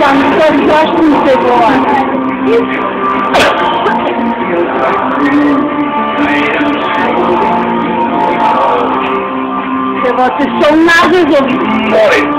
Tam strasznie było. Chyba ty są nazy zrobić. Oj.